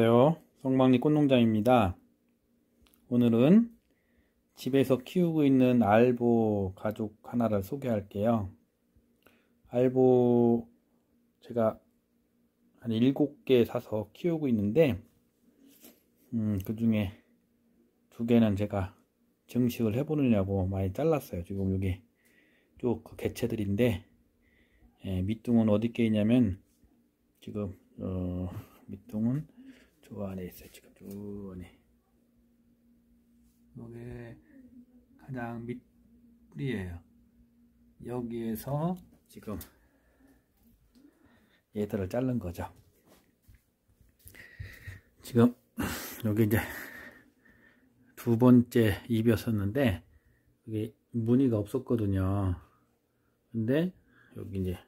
안녕하세요. 성방리 꽃농장입니다. 오늘은 집에서 키우고 있는 알보 가족 하나를 소개할게요. 알보 제가 한 7개 사서 키우고 있는데 음, 그 중에 두 개는 제가 증식을 해보느냐고 많이 잘랐어요. 지금 여기 쭉그 개체들인데 예, 밑둥은 어디 께 있냐면 지금 어, 밑둥은 저 안에 있어요 지금. 쭉 안에. 여기 가장 밑 뿌리에요. 여기에서 지금 얘들을 자른 거죠. 지금 여기 이제 두 번째 잎이었었는데 여기 무늬가 없었거든요. 근데 여기 이제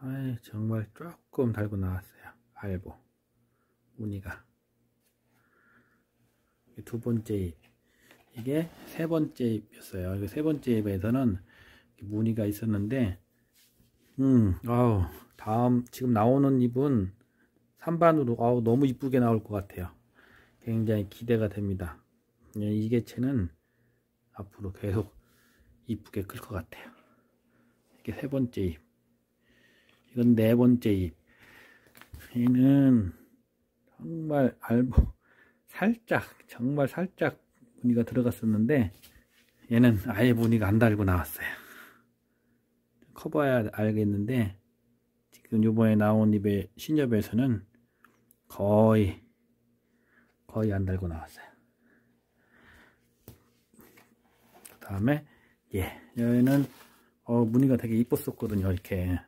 아 정말 조금 달고 나왔어요. 알보 무늬가. 두 번째 잎 이게 세 번째 잎이었어요. 세 번째 잎에서는 무늬가 있었는데 음 아우 다음 지금 나오는 잎은 산반으로 아우 너무 이쁘게 나올 것 같아요. 굉장히 기대가 됩니다. 예, 이 개체는 앞으로 계속 이쁘게 클 것 같아요. 이게 세 번째 잎 이건 네 번째 잎 얘는 정말 알보 살짝 정말 살짝 무늬가 들어갔었는데 얘는 아예 무늬가 안 달고 나왔어요. 커봐야 알겠는데 지금 요번에 나온 잎의 신엽에서는 거의 거의 안 달고 나왔어요. 그 다음에 예 여기는 어, 무늬가 되게 이뻤었거든요 이렇게.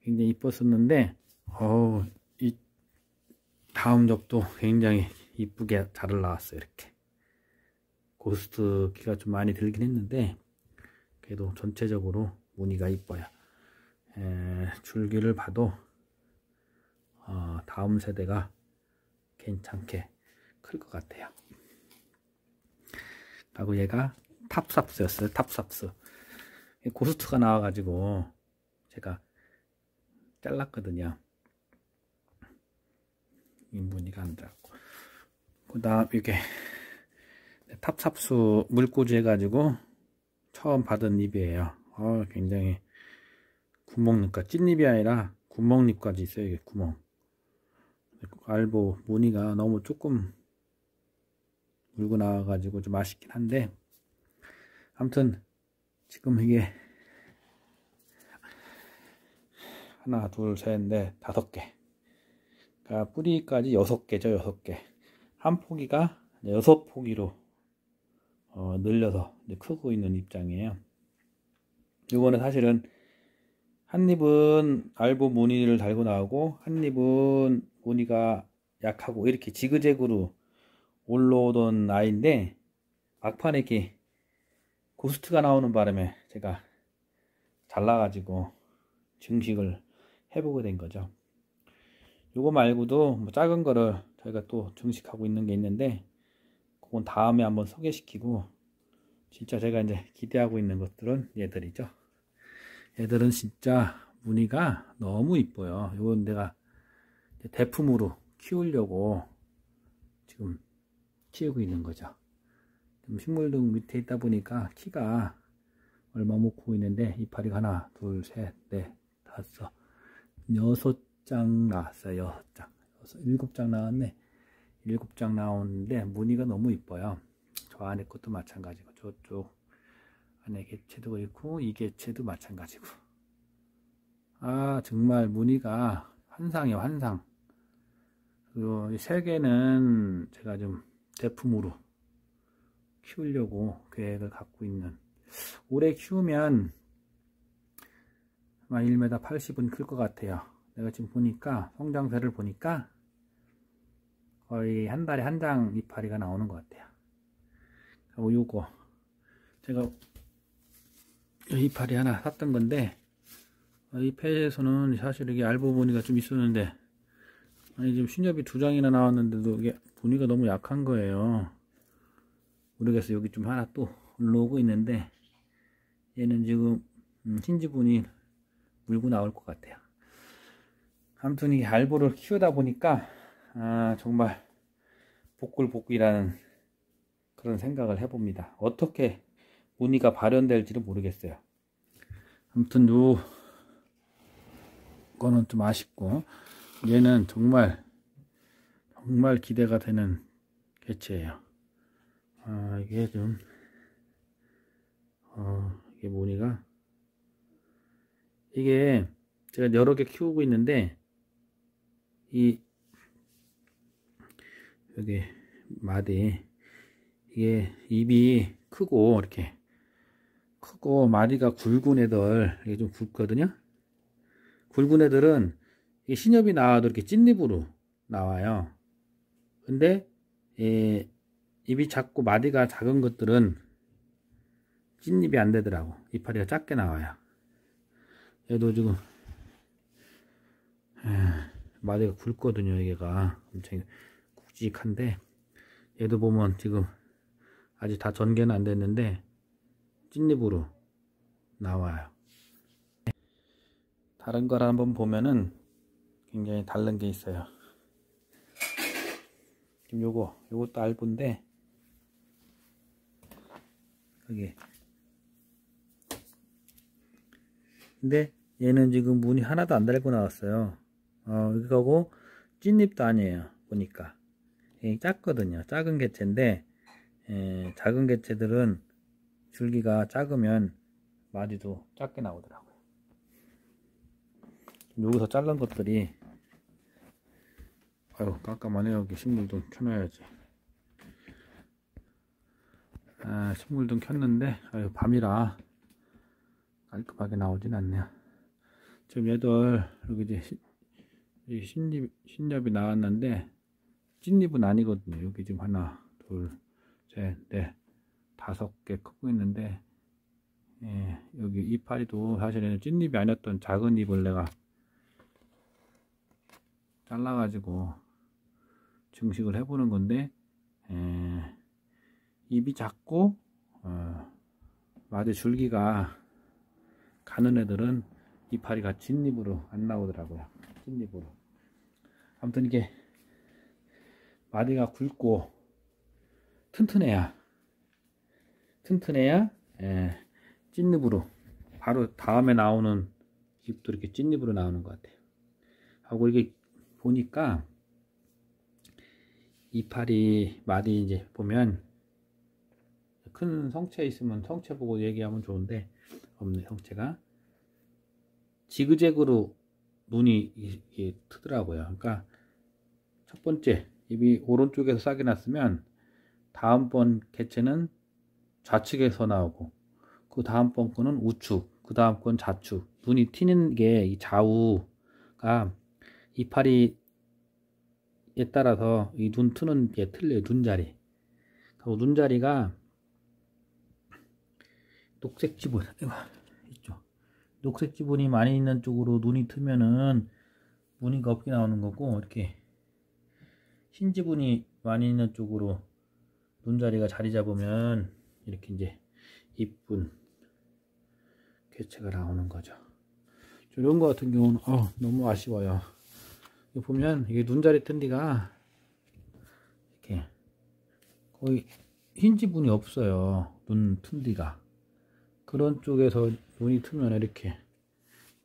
굉장히 이뻤었는데 어우 다음 접도 굉장히 이쁘게 잘 나왔어요 이렇게. 고스트 키가 좀 많이 들긴 했는데 그래도 전체적으로 무늬가 이뻐요. 에, 줄기를 봐도 어, 다음 세대가 괜찮게 클 것 같아요. 하고 얘가 탑삽수였어요 탑삽수. ghost가 나와가지고 제가 잘랐거든요 안 닿고. 그 다음 이게 탑삽수 물꽂이 해가지고 처음 받은 잎이에요. 어, 굉장히 구멍잎과 찐잎이 아니라 구멍잎까지 있어요 이게 구멍. 알보 무늬가 너무 조금 물고 나와가지고 좀 아쉽긴 한데 아무튼 지금 이게 하나 둘 셋 넷 다섯 개 그러니까 뿌리까지 6개죠 6개. 한 포기가 6포기로 어, 늘려서 크고 있는 입장이에요. 이거는 사실은 한 잎은 알보 무늬를 달고 나오고 한 잎은 무늬가 약하고 이렇게 지그재그로 올라오던 아이인데 막판에 이렇게 고스트가 나오는 바람에 제가 잘라가지고 증식을 해보게 된 거죠 요거 말고도 뭐 작은 거를 저희가 또 증식하고 있는 게 있는데 그건 다음에 한번 소개시키고 진짜 제가 이제 기대하고 있는 것들은 얘들이죠. 얘들은 진짜 무늬가 너무 이뻐요. 이건 내가 대품으로 키우려고 지금 키우고 있는 거죠. 식물등 밑에 있다 보니까 키가 얼마 못 크고 있는데 이파리가 하나 둘셋넷 다섯 여섯 장 나왔어요. 6장. 7장 나왔네. 7장 나오는데 무늬가 너무 이뻐요. 저 안에 것도 마찬가지고 저쪽 안에 개체도 있고 이 개체도 마찬가지고 아 정말 무늬가 환상이에요 환상 그리고 세 개는 제가 좀 대품으로 키우려고 계획을 갖고 있는 올해 키우면 아마 1m 80은 클 것 같아요 내가 지금 보니까 성장세를 보니까 거의 한 달에 한 장 이파리가 나오는 것 같아요. 그리고 요거. 제가 이파리 하나 샀던 건데 이 폐에서는 사실 이게 알보 무늬가 좀 있었는데 아니 지금 신엽이 두 장이나 나왔는데도 이게 무늬가 너무 약한 거예요. 모르겠어 여기 좀 하나 또 올라오고 있는데 얘는 지금 음, 흰지분이 물고 나올 것 같아요 아무튼 이 알보를 키우다 보니까 아, 정말 복굴복굴이라는 그런 생각을 해봅니다. 어떻게 무늬가 발현될지를 모르겠어요. 아무튼 요 거는 좀 아쉽고 얘는 정말 정말 기대가 되는 개체예요. 아 이게 좀 어, 이게 무늬가 이게 제가 여러 개 키우고 있는데 이 여기 마디 이게 입이 크고 이렇게 크고 마디가 굵은 애들 이게 좀 굵거든요. 굵은 애들은 신엽이 나와도 이렇게 찐입으로 나와요. 근데 예, 입이 작고 마디가 작은 것들은 찐입이 안 되더라고. 이파리가 작게 나와요. 얘도 지금 마디가 굵거든요 이게가. 엄청 굵직한데 얘도 보면 지금 아직 다 전개는 안 됐는데 찐잎으로 나와요. 다른 걸 한번 보면은 굉장히 다른 게 있어요. 지금 요거 요것도 알부인데 여기. 근데 얘는 지금 문이 하나도 안 달고 나왔어요 어 이거고 찐잎도 아니에요 보니까. 작거든요 작은 개체인데 에, 작은 개체들은 줄기가 작으면 마디도 작게 나오더라고요. 여기서 자른 것들이 아유 깜깜하네 여기 식물등 켜놔야지. 아 식물등 켰는데 아유 밤이라 깔끔하게 나오진 않네요. 지금 얘들 여기 이제 신잎, 신엽이 나왔는데 찐잎은 아니거든요. 여기 지금 하나 둘 셋 넷 다섯 개 크고 있는데 예, 여기 이파리도 사실은 찐잎이 아니었던 작은 잎을 내가 잘라 가지고 증식을 해보는 건데 예, 입이 작고 어, 마디 줄기가 가는 애들은 이파리가 찐잎으로 안 나오더라고요. 찐잎으로 아무튼 이게 마디가 굵고 튼튼해야 튼튼해야 예, 찐잎으로 바로 다음에 나오는 잎도 이렇게 찐잎으로 나오는 것 같아요. 하고 이게 보니까 이파리 마디 이제 보면 큰 성체 있으면 성체 보고 얘기하면 좋은데 없네 성체가. 지그재그로 눈이 이게 트더라고요. 그러니까 첫 번째 입이 오른쪽에서 싹이 났으면 다음번 개체는 좌측에서 나오고 그 다음번 거는 우측 그 다음 건 좌측. 눈이 튀는 게 이 좌우가 이파리에 따라서 이 눈 트는 게 틀려요 눈자리. 그리고 눈자리가 녹색 지분 있죠. 녹색 지분이 많이 있는 쪽으로 눈이 트면은 무늬가 없게 나오는 거고 이렇게 흰 지분이 많이 있는 쪽으로 눈자리가 자리 잡으면 이렇게 이제 이쁜 개체가 나오는 거죠. 이런 거 같은 경우는 어, 너무 아쉬워요. 보면 이게 눈자리 튼 데가 이렇게 거의 흰 지분이 없어요. 눈튼 데가. 그런 쪽에서 눈이 트면 이렇게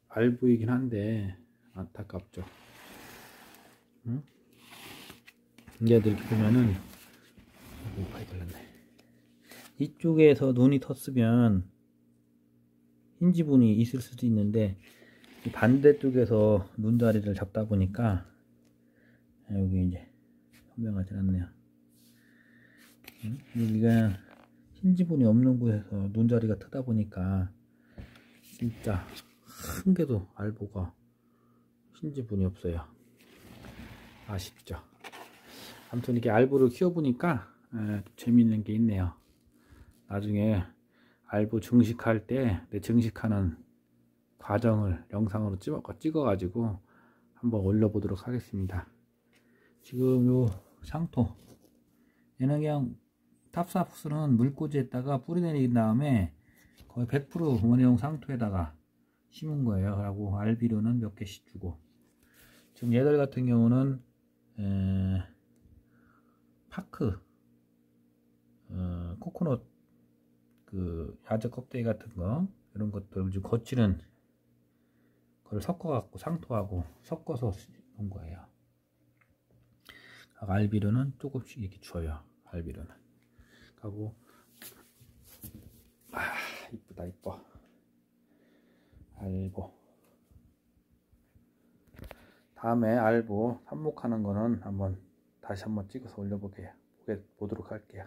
알보이긴 한데 안타깝죠. 응? 얘들 이렇게 보면은 오파이 걸렸네. 이쪽에서 눈이 텄으면 흰 지분이 있을 수도 있는데 반대쪽에서 눈자리를 잡다 보니까 여기 이제 선명하지 않네요. 여기가 흰 지분이 없는 곳에서 눈자리가 트다 보니까 진짜 한 개도 알보가 흰 지분이 없어요. 아쉽죠 아무튼 이렇게 알보를 키워보니까 에, 재밌는 게 있네요. 나중에 알보 증식할 때 내 증식하는 과정을 영상으로 찍어, 찍어 가지고 한번 올려보도록 하겠습니다. 지금 요 상토. 얘는 그냥 탑사푸스는 물꽂이에다가 뿌리 내린 다음에 거의 100% 원형 상토에다가 심은 거예요. 라고 알비료는 몇 개씩 주고. 지금 얘들 같은 경우는 에, 밀크, 어, 코코넛 그 야채 껍데기 같은 거 이런 것들 좀 거치는 그걸 섞어 갖고 상토하고 섞어서 놓은 거예요. 알비르는 조금씩 이렇게 줘요. 알비르는. 하고 아 이쁘다 이뻐. 알보. 다음에 알보 삽목하는 거는 한번 다시 한번 찍어서 올려보게 보도록 할게요.